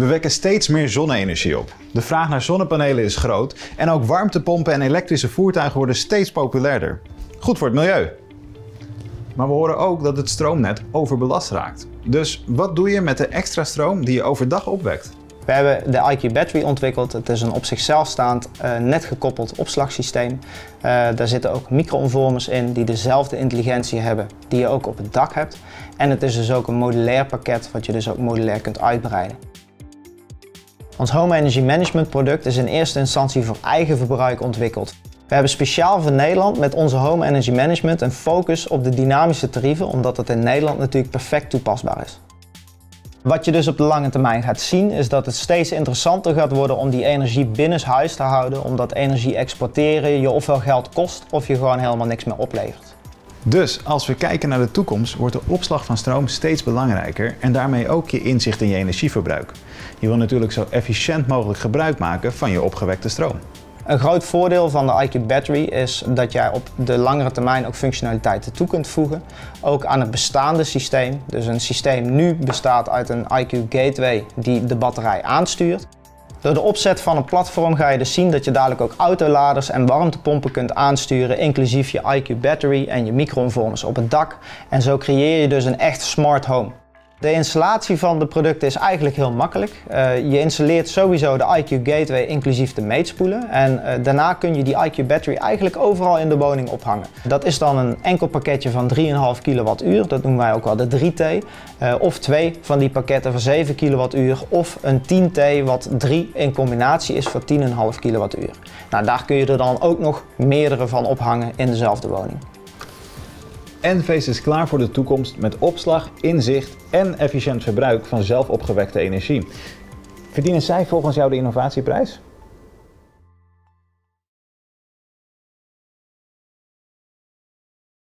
We wekken steeds meer zonne-energie op. De vraag naar zonnepanelen is groot en ook warmtepompen en elektrische voertuigen worden steeds populairder. Goed voor het milieu. Maar we horen ook dat het stroomnet overbelast raakt. Dus wat doe je met de extra stroom die je overdag opwekt? We hebben de IQ Battery ontwikkeld. Het is een op zichzelf staand uh, net gekoppeld opslagsysteem. Uh, daar zitten ook micro-onvormers in die dezelfde intelligentie hebben die je ook op het dak hebt. En het is dus ook een modulair pakket wat je dus ook modulair kunt uitbreiden. Ons Home Energy Management product is in eerste instantie voor eigen verbruik ontwikkeld. We hebben speciaal voor Nederland met onze Home Energy Management een focus op de dynamische tarieven, omdat het in Nederland natuurlijk perfect toepasbaar is. Wat je dus op de lange termijn gaat zien is dat het steeds interessanter gaat worden om die energie binnenshuis te houden, omdat energie exporteren je ofwel geld kost of je gewoon helemaal niks meer oplevert. Dus als we kijken naar de toekomst wordt de opslag van stroom steeds belangrijker en daarmee ook je inzicht in je energieverbruik. Je wil natuurlijk zo efficiënt mogelijk gebruik maken van je opgewekte stroom. Een groot voordeel van de IQ Battery is dat jij op de langere termijn ook functionaliteiten toe kunt voegen. Ook aan het bestaande systeem. Dus een systeem nu bestaat uit een IQ Gateway die de batterij aanstuurt. Door de opzet van een platform ga je dus zien dat je dadelijk ook autoladers en warmtepompen kunt aansturen, inclusief je IQ Battery en je microinverters op het dak. En zo creëer je dus een echt smart home. De installatie van de producten is eigenlijk heel makkelijk. Uh, je installeert sowieso de IQ Gateway inclusief de meetspoelen. En uh, daarna kun je die IQ Battery eigenlijk overal in de woning ophangen. Dat is dan een enkel pakketje van 3,5 kWh, dat noemen wij ook wel de 3T. Uh, eh, of twee van die pakketten van 7 kWh of een 10T wat 3 in combinatie is voor 10,5 kWh. Nou, daar kun je er dan ook nog meerdere van ophangen in dezelfde woning. Enphase is klaar voor de toekomst met opslag, inzicht en efficiënt verbruik van zelf opgewekte energie. Verdienen zij volgens jou de innovatieprijs?